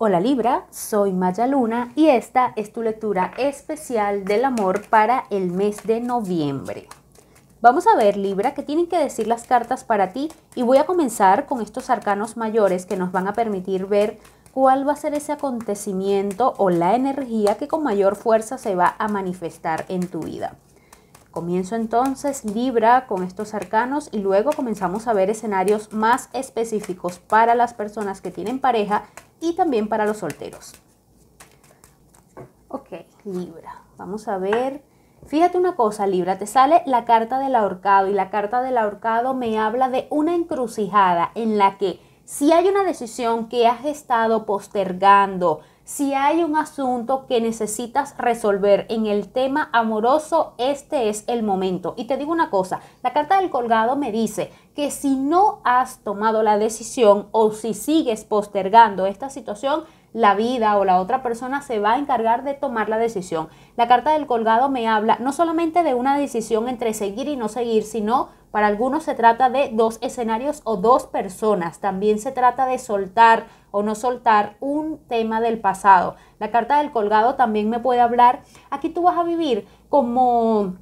Hola Libra, soy Maya Luna y esta es tu lectura especial del amor para el mes de noviembre. Vamos a ver Libra qué tienen que decir las cartas para ti y voy a comenzar con estos arcanos mayores que nos van a permitir ver cuál va a ser ese acontecimiento o la energía que con mayor fuerza se va a manifestar en tu vida. Comienzo entonces Libra con estos arcanos y luego comenzamos a ver escenarios más específicos para las personas que tienen pareja y también para los solteros. Ok, Libra, vamos a ver. Fíjate una cosa, Libra, te sale la carta del ahorcado y la carta del ahorcado me habla de una encrucijada en la que si hay una decisión que has estado postergando, si hay un asunto que necesitas resolver en el tema amoroso, este es el momento. Y te digo una cosa, la carta del colgado me dice que si no has tomado la decisión o si sigues postergando esta situación, la vida o la otra persona se va a encargar de tomar la decisión. La carta del colgado me habla no solamente de una decisión entre seguir y no seguir, sino para algunos se trata de dos escenarios o dos personas. También se trata de soltar o no soltar un tema del pasado. La carta del colgado también me puede hablar. Aquí tú vas a vivir como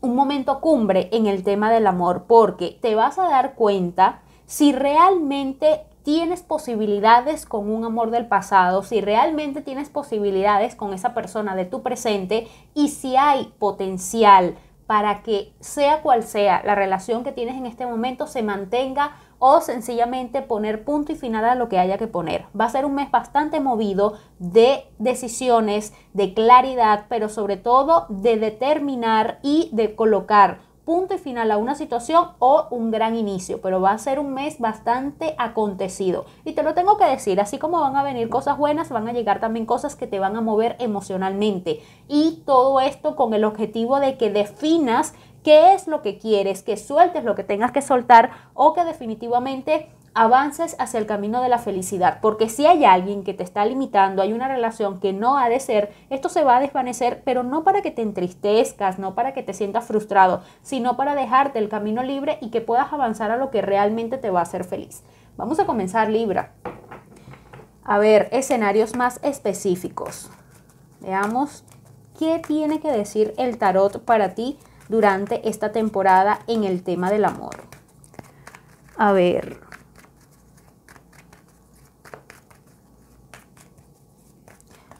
un momento cumbre en el tema del amor porque te vas a dar cuenta si realmente tienes posibilidades con un amor del pasado, si realmente tienes posibilidades con esa persona de tu presente y si hay potencial para que sea cual sea la relación que tienes en este momento se mantenga o sencillamente poner punto y final a lo que haya que poner. Va a ser un mes bastante movido de decisiones, de claridad, pero sobre todo de determinar y de colocar punto y final a una situación o un gran inicio, pero va a ser un mes bastante acontecido. Y te lo tengo que decir, así como van a venir cosas buenas, van a llegar también cosas que te van a mover emocionalmente. Y todo esto con el objetivo de que definas qué es lo que quieres, que sueltes lo que tengas que soltar o que definitivamente avances hacia el camino de la felicidad. Porque si hay alguien que te está limitando, hay una relación que no ha de ser, esto se va a desvanecer, pero no para que te entristezcas, no para que te sientas frustrado, sino para dejarte el camino libre y que puedas avanzar a lo que realmente te va a hacer feliz. Vamos a comenzar Libra. A ver, escenarios más específicos. Veamos qué tiene que decir el tarot para ti durante esta temporada en el tema del amor. A ver,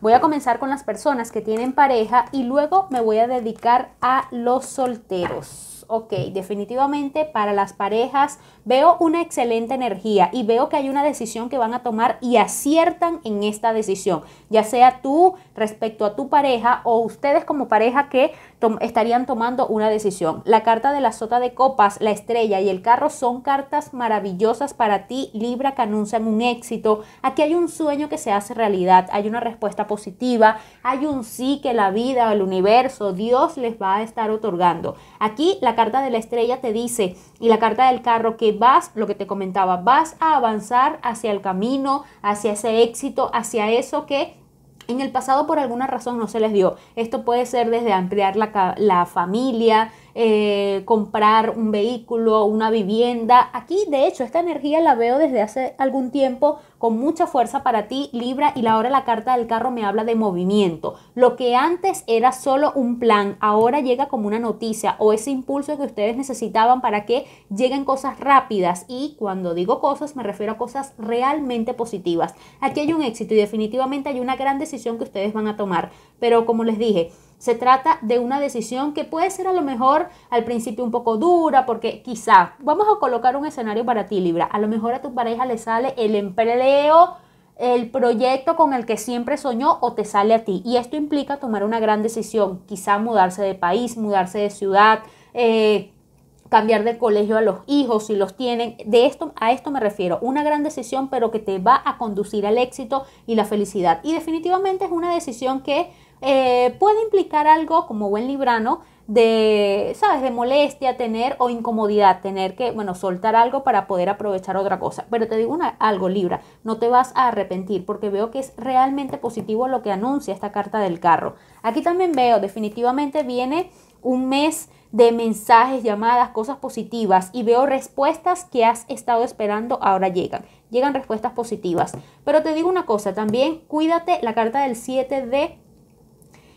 Voy a comenzar con las personas que tienen pareja y luego me voy a dedicar a los solteros. Ok, definitivamente para las parejas veo una excelente energía y veo que hay una decisión que van a tomar y aciertan en esta decisión, ya sea tú respecto a tu pareja o ustedes como pareja que estarían tomando una decisión. La carta de la sota de copas, la estrella y el carro son cartas maravillosas para ti, Libra, que anuncian un éxito. Aquí hay un sueño que se hace realidad, hay una respuesta positiva, hay un sí que la vida, el universo, Dios les va a estar otorgando. Aquí la carta de la estrella te dice y la carta del carro que vas, lo que te comentaba, vas a avanzar hacia el camino, hacia ese éxito, hacia eso que en el pasado por alguna razón no se les dio. Esto puede ser desde ampliar la, la familia, eh, comprar un vehículo, una vivienda. Aquí, de hecho, esta energía la veo desde hace algún tiempo con mucha fuerza para ti, Libra, y ahora la carta del carro me habla de movimiento. Lo que antes era solo un plan, ahora llega como una noticia o ese impulso que ustedes necesitaban para que lleguen cosas rápidas. Y cuando digo cosas, me refiero a cosas realmente positivas. Aquí hay un éxito y definitivamente hay una gran decisión que ustedes van a tomar. Pero como les dije, se trata de una decisión que puede ser a lo mejor al principio un poco dura porque quizá, vamos a colocar un escenario para ti Libra, a lo mejor a tu pareja le sale el empleo, el proyecto con el que siempre soñó o te sale a ti. Y esto implica tomar una gran decisión, quizá mudarse de país, mudarse de ciudad, eh, cambiar de colegio a los hijos si los tienen. De esto a esto me refiero, una gran decisión pero que te va a conducir al éxito y la felicidad. Y definitivamente es una decisión que eh, puede implicar algo como buen librano de, ¿sabes? De molestia, tener o incomodidad, tener que, bueno, soltar algo para poder aprovechar otra cosa. Pero te digo una, algo, Libra, no te vas a arrepentir porque veo que es realmente positivo lo que anuncia esta carta del carro. Aquí también veo, definitivamente viene un mes de mensajes, llamadas, cosas positivas y veo respuestas que has estado esperando ahora llegan. llegan respuestas positivas. Pero te digo una cosa, también cuídate, la carta del 7 de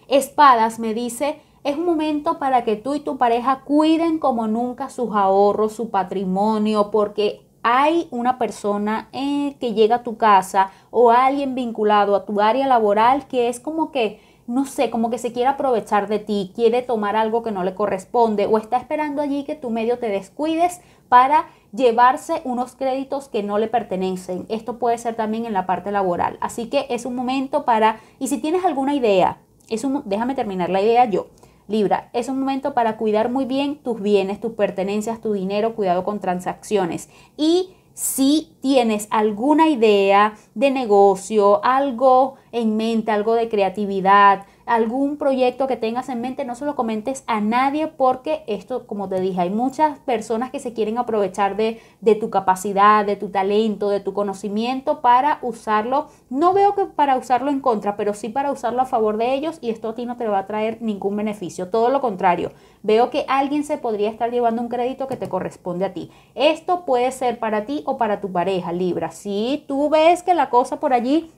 espadas me dice, es un momento para que tú y tu pareja cuiden como nunca sus ahorros, su patrimonio, porque hay una persona eh, que llega a tu casa o alguien vinculado a tu área laboral que es como que no sé, como que se quiere aprovechar de ti, quiere tomar algo que no le corresponde o está esperando allí que tu medio te descuides para llevarse unos créditos que no le pertenecen. Esto puede ser también en la parte laboral. Así que es un momento para, y si tienes alguna idea, es un, déjame terminar la idea yo. Libra, es un momento para cuidar muy bien tus bienes, tus pertenencias, tu dinero, cuidado con transacciones. Y si tienes alguna idea de negocio, algo en mente, algo de creatividad, algún proyecto que tengas en mente, no se lo comentes a nadie porque esto, como te dije, hay muchas personas que se quieren aprovechar de, de, tu capacidad, de tu talento, de tu conocimiento para usarlo. No veo que para usarlo en contra, pero sí para usarlo a favor de ellos y esto a ti no te va a traer ningún beneficio. Todo lo contrario, veo que alguien se podría estar llevando un crédito que te corresponde a ti. Esto puede ser para ti o para tu pareja, Libra. Si tú ves que la cosa por allí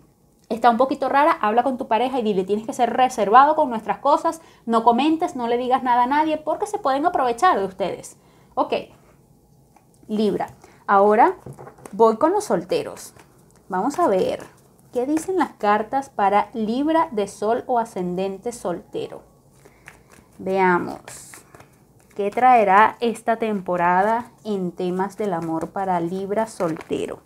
está un poquito rara, habla con tu pareja y dile, tienes que ser reservado con nuestras cosas, no comentes, no le digas nada a nadie porque se pueden aprovechar de ustedes. Ok, Libra. Ahora voy con los solteros. Vamos a ver qué dicen las cartas para Libra de Sol o ascendente soltero. Veamos qué traerá esta temporada en temas del amor para Libra soltero.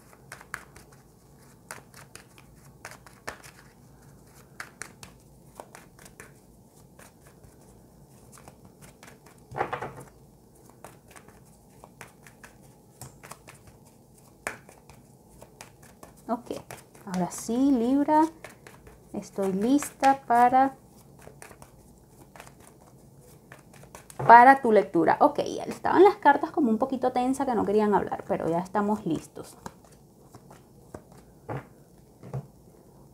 Ok, ahora sí, Libra, estoy lista para, para tu lectura. Ok, estaban las cartas como un poquito tensa que no querían hablar, pero ya estamos listos.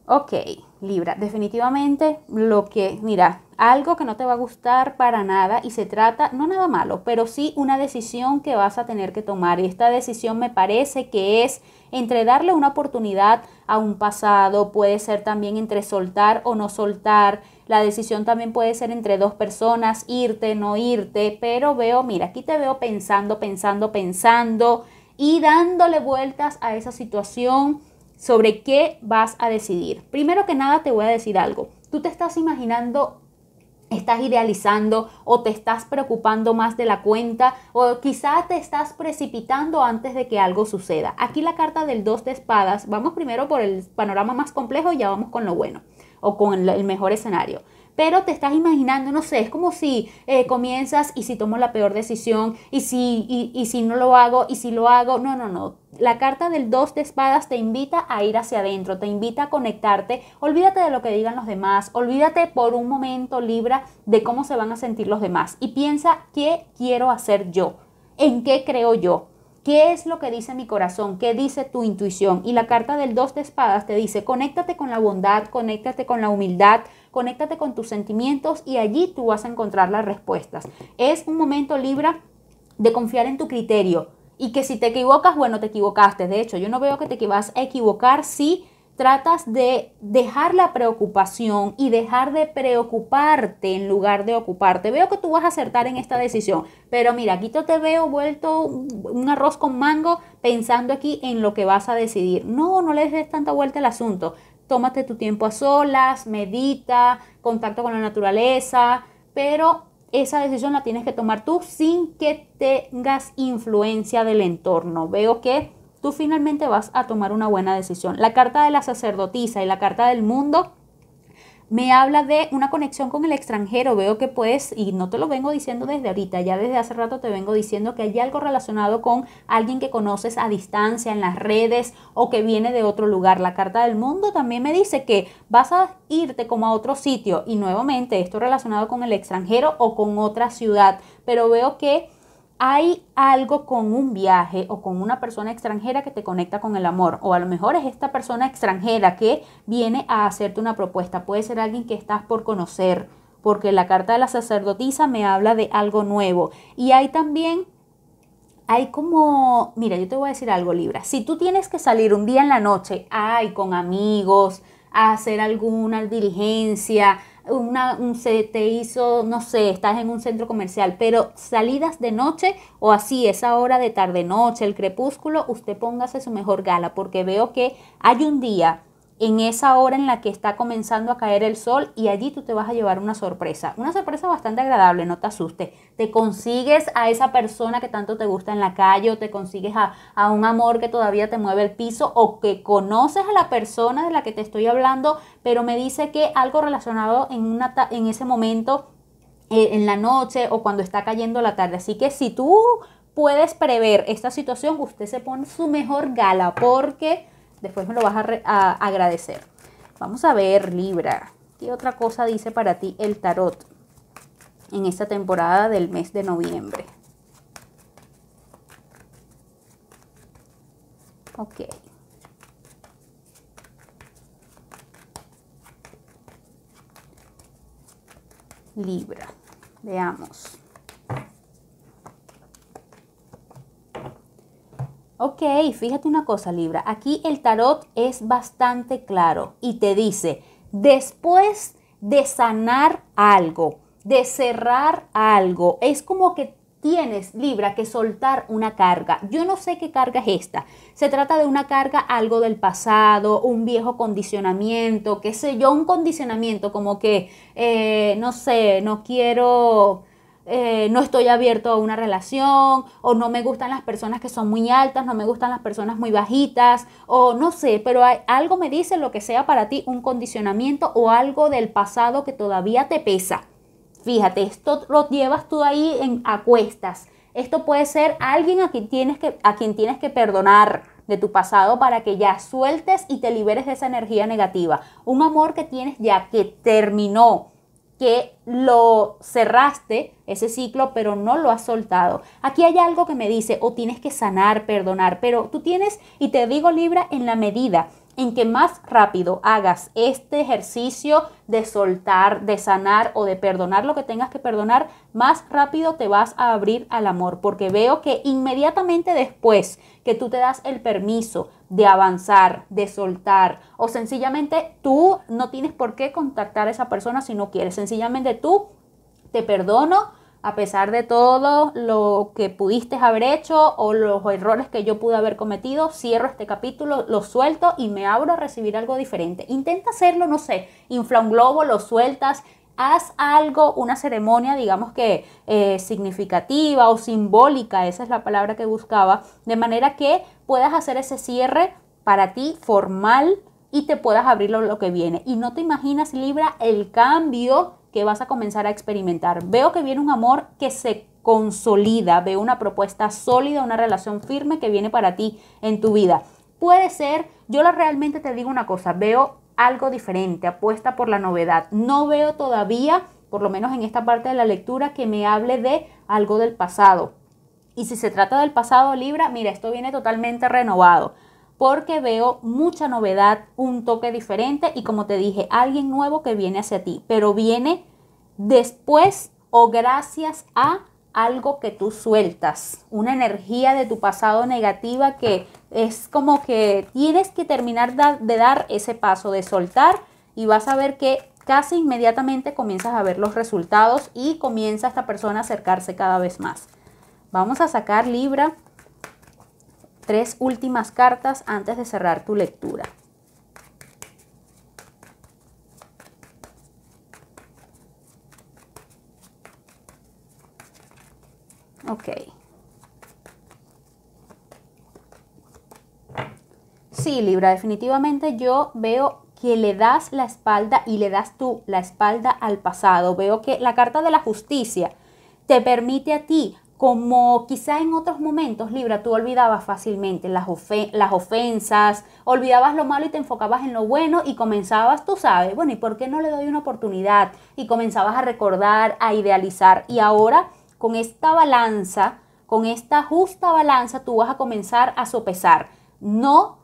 Ok, Libra, definitivamente lo que, mira, algo que no te va a gustar para nada y se trata, no nada malo, pero sí una decisión que vas a tener que tomar. Y esta decisión me parece que es entre darle una oportunidad a un pasado, puede ser también entre soltar o no soltar. La decisión también puede ser entre dos personas, irte, no irte, pero veo, mira, aquí te veo pensando, pensando, pensando y dándole vueltas a esa situación sobre qué vas a decidir. Primero que nada te voy a decir algo. Tú te estás imaginando estás idealizando o te estás preocupando más de la cuenta o quizá te estás precipitando antes de que algo suceda. Aquí la carta del 2 de espadas, vamos primero por el panorama más complejo y ya vamos con lo bueno o con el mejor escenario pero te estás imaginando, no sé, es como si eh, comienzas y si tomo la peor decisión y si, y, si no lo hago y si lo hago, no, no, no. La carta del 2 de espadas te invita a ir hacia adentro, te invita a conectarte, olvídate de lo que digan los demás, olvídate por un momento, Libra, de cómo se van a sentir los demás y piensa qué quiero hacer yo, en qué creo yo. ¿Qué es lo que dice mi corazón? ¿Qué dice tu intuición? Y la carta del 2 de espadas te dice, conéctate con la bondad, conéctate con la humildad, conéctate con tus sentimientos y allí tú vas a encontrar las respuestas. Es un momento, Libra, de confiar en tu criterio y que si te equivocas, bueno, te equivocaste. De hecho, yo no veo que te vas a equivocar si tratas de dejar la preocupación y dejar de preocuparte en lugar de ocuparte. Veo que tú vas a acertar en esta decisión, pero mira, aquí te veo vuelto un arroz con mango pensando aquí en lo que vas a decidir. No, no le des tanta vuelta al asunto tómate tu tiempo a solas, medita, contacto con la naturaleza, pero esa decisión la tienes que tomar tú sin que tengas influencia del entorno. Veo que tú finalmente vas a tomar una buena decisión. La carta de la sacerdotisa y la carta del mundo me habla de una conexión con el extranjero. Veo que pues, y no te lo vengo diciendo desde ahorita, ya desde hace rato te vengo diciendo que hay algo relacionado con alguien que conoces a distancia en las redes o que viene de otro lugar. La carta del mundo también me dice que vas a irte como a otro sitio y nuevamente esto relacionado con el extranjero o con otra ciudad, pero veo que hay algo con un viaje o con una persona extranjera que te conecta con el amor. O a lo mejor es esta persona extranjera que viene a hacerte una propuesta. Puede ser alguien que estás por conocer, porque la carta de la sacerdotisa me habla de algo nuevo. Y hay también hay como, mira, yo te voy a decir algo, Libra. Si tú tienes que salir un día en la noche, ay, con amigos, a hacer alguna diligencia, una, un, se te hizo, no sé, estás en un centro comercial, pero salidas de noche o así, esa hora de tarde noche, el crepúsculo, usted póngase su mejor gala, porque veo que hay un día en esa hora en la que está comenzando a caer el sol y allí tú te vas a llevar una sorpresa, una sorpresa bastante agradable, no te asustes. Te consigues a esa persona que tanto te gusta en la calle o te consigues a, a, un amor que todavía te mueve el piso o que conoces a la persona de la que te estoy hablando, pero me dice que algo relacionado en, una en ese momento, eh, en la noche o cuando está cayendo la tarde. Así que si tú puedes prever esta situación, usted se pone su mejor gala porque Después me lo vas a, agradecer. Vamos a ver, Libra. ¿Qué otra cosa dice para ti el tarot en esta temporada del mes de noviembre? Ok. Libra. Veamos. Ok, fíjate una cosa Libra, aquí el tarot es bastante claro y te dice, después de sanar algo, de cerrar algo, es como que tienes, Libra, que soltar una carga. Yo no sé qué carga es esta. Se trata de una carga, algo del pasado, un viejo condicionamiento, qué sé yo, un condicionamiento como que, eh, no sé, no quiero eh, no estoy abierto a una relación, o no me gustan las personas que son muy altas, no me gustan las personas muy bajitas, o no sé, pero algo me dice lo que sea para ti un condicionamiento o algo del pasado que todavía te pesa. Fíjate, esto lo llevas tú ahí en acuestas. Esto puede ser alguien a quien tienes que, a quien tienes que perdonar de tu pasado para que ya sueltes y te liberes de esa energía negativa. Un amor que tienes ya que terminó, que lo cerraste, ese ciclo, pero no lo has soltado. Aquí hay algo que me dice, o tienes que sanar, perdonar, pero tú tienes, y te digo Libra, en la medida en que más rápido hagas este ejercicio de soltar, de sanar o de perdonar lo que tengas que perdonar, más rápido te vas a abrir al amor, porque veo que inmediatamente después que tú te das el permiso de avanzar, de soltar, o sencillamente tú no tienes por qué contactar a esa persona si no quieres, sencillamente tú te perdono, a pesar de todo lo que pudiste haber hecho o los errores que yo pude haber cometido, cierro este capítulo, lo suelto y me abro a recibir algo diferente. Intenta hacerlo, no sé, infla un globo, lo sueltas, haz algo, una ceremonia, digamos que eh, significativa o simbólica, esa es la palabra que buscaba, de manera que puedas hacer ese cierre para ti formal y te puedas abrir lo que viene. Y no te imaginas, Libra, el cambio que vas a comenzar a experimentar. Veo que viene un amor que se consolida, veo una propuesta sólida, una relación firme que viene para ti en tu vida. Puede ser, yo realmente te digo una cosa, veo algo diferente, apuesta por la novedad. No veo todavía, por lo menos en esta parte de la lectura, que me hable de algo del pasado. Y si se trata del pasado Libra, mira, esto viene totalmente renovado porque veo mucha novedad, un toque diferente y como te dije, alguien nuevo que viene hacia ti, pero viene después o gracias a algo que tú sueltas, una energía de tu pasado negativa que es como que tienes que terminar de dar ese paso de soltar y vas a ver que casi inmediatamente comienzas a ver los resultados y comienza esta persona a acercarse cada vez más. Vamos a sacar Libra tres últimas cartas antes de cerrar tu lectura. Ok. Sí, Libra, definitivamente yo veo que le das la espalda y le das tú la espalda al pasado. Veo que la carta de la justicia te permite a ti como quizá en otros momentos, Libra, tú olvidabas fácilmente las, las, ofensas, olvidabas lo malo y te enfocabas en lo bueno y comenzabas, tú sabes, bueno, ¿y por qué no le doy una oportunidad? Y comenzabas a recordar, a idealizar. Y ahora, con esta balanza, con esta justa balanza, tú vas a comenzar a sopesar. No,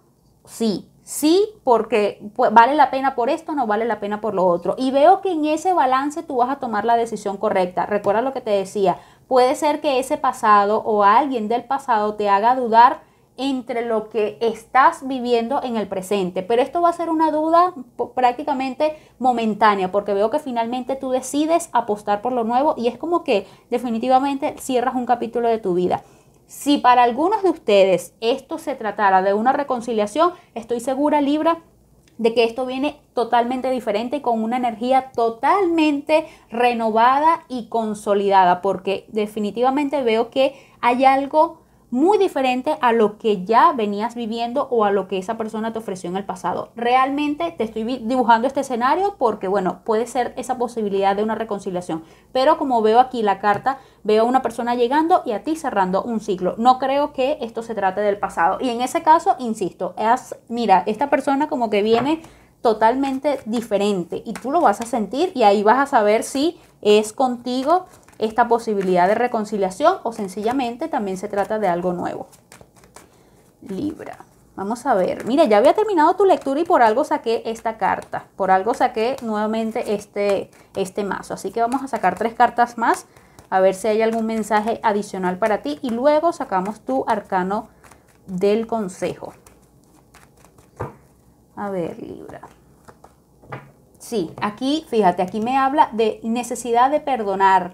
sí, sí, porque pues, vale la pena por esto, no vale la pena por lo otro. Y veo que en ese balance tú vas a tomar la decisión correcta. Recuerda lo que te decía, puede ser que ese pasado o alguien del pasado te haga dudar entre lo que estás viviendo en el presente. Pero esto va a ser una duda prácticamente momentánea, porque veo que finalmente tú decides apostar por lo nuevo y es como que definitivamente cierras un capítulo de tu vida. Si para algunos de ustedes esto se tratara de una reconciliación, estoy segura, Libra, de que esto viene totalmente diferente con una energía totalmente renovada y consolidada, porque definitivamente veo que hay algo muy diferente a lo que ya venías viviendo o a lo que esa persona te ofreció en el pasado. Realmente te estoy dibujando este escenario porque, bueno, puede ser esa posibilidad de una reconciliación. Pero como veo aquí la carta, veo a una persona llegando y a ti cerrando un ciclo. No creo que esto se trate del pasado. Y en ese caso, insisto, es, mira, esta persona como que viene totalmente diferente y tú lo vas a sentir y ahí vas a saber si es contigo esta posibilidad de reconciliación o sencillamente también se trata de algo nuevo. Libra. Vamos a ver. Mira, ya había terminado tu lectura y por algo saqué esta carta. Por algo saqué nuevamente este, este mazo. Así que vamos a sacar tres cartas más. A ver si hay algún mensaje adicional para ti. Y luego sacamos tu arcano del consejo. A ver, Libra. Sí, aquí, fíjate, aquí me habla de necesidad de perdonar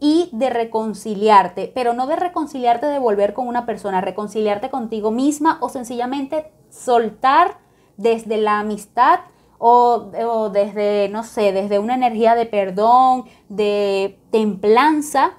y de reconciliarte, pero no de reconciliarte de volver con una persona, reconciliarte contigo misma o sencillamente soltar desde la amistad o, desde, no sé, desde una energía de perdón, de templanza,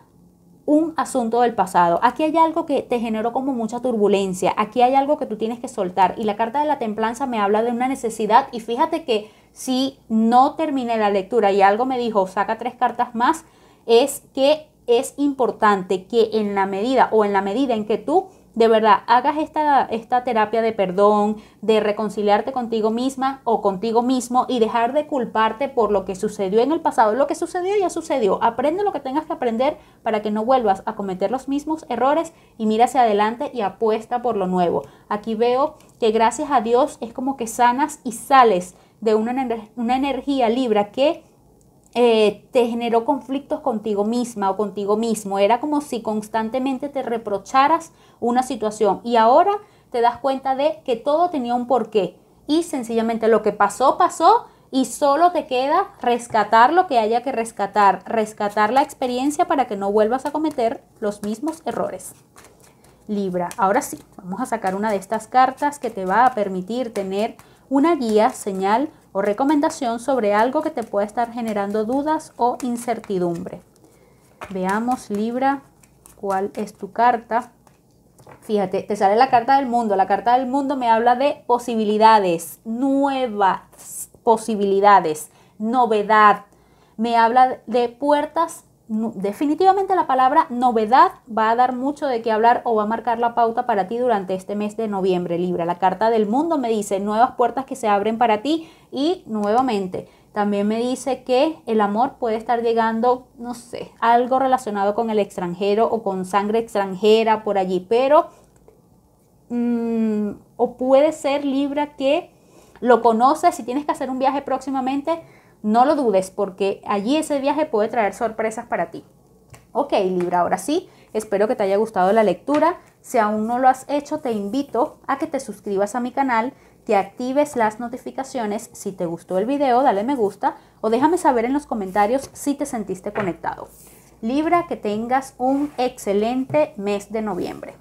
un asunto del pasado. Aquí hay algo que te generó como mucha turbulencia, aquí hay algo que tú tienes que soltar y la carta de la templanza me habla de una necesidad y fíjate que si no terminé la lectura y algo me dijo, saca tres cartas más, es que es importante que en la medida o en la medida en que tú de verdad hagas esta, esta terapia de perdón, de reconciliarte contigo misma o contigo mismo y dejar de culparte por lo que sucedió en el pasado. Lo que sucedió ya sucedió. Aprende lo que tengas que aprender para que no vuelvas a cometer los mismos errores y mira hacia adelante y apuesta por lo nuevo. Aquí veo que gracias a Dios es como que sanas y sales de una, una energía libra que eh, te generó conflictos contigo misma o contigo mismo. Era como si constantemente te reprocharas una situación y ahora te das cuenta de que todo tenía un porqué y sencillamente lo que pasó, pasó y solo te queda rescatar lo que haya que rescatar, rescatar la experiencia para que no vuelvas a cometer los mismos errores. Libra, ahora sí, vamos a sacar una de estas cartas que te va a permitir tener una guía, señal o recomendación sobre algo que te pueda estar generando dudas o incertidumbre. Veamos Libra, cuál es tu carta. Fíjate, te sale la carta del mundo. La carta del mundo me habla de posibilidades, nuevas posibilidades, novedad. Me habla de puertas definitivamente la palabra novedad va a dar mucho de qué hablar o va a marcar la pauta para ti durante este mes de noviembre, Libra. La carta del mundo me dice nuevas puertas que se abren para ti y nuevamente también me dice que el amor puede estar llegando, no sé, algo relacionado con el extranjero o con sangre extranjera por allí, pero mm, o puede ser Libra que lo conoces, si tienes que hacer un viaje próximamente, no lo dudes porque allí ese viaje puede traer sorpresas para ti. Ok, Libra, ahora sí, espero que te haya gustado la lectura. Si aún no lo has hecho, te invito a que te suscribas a mi canal, que actives las notificaciones. Si te gustó el video, dale me gusta o déjame saber en los comentarios si te sentiste conectado. Libra, que tengas un excelente mes de noviembre.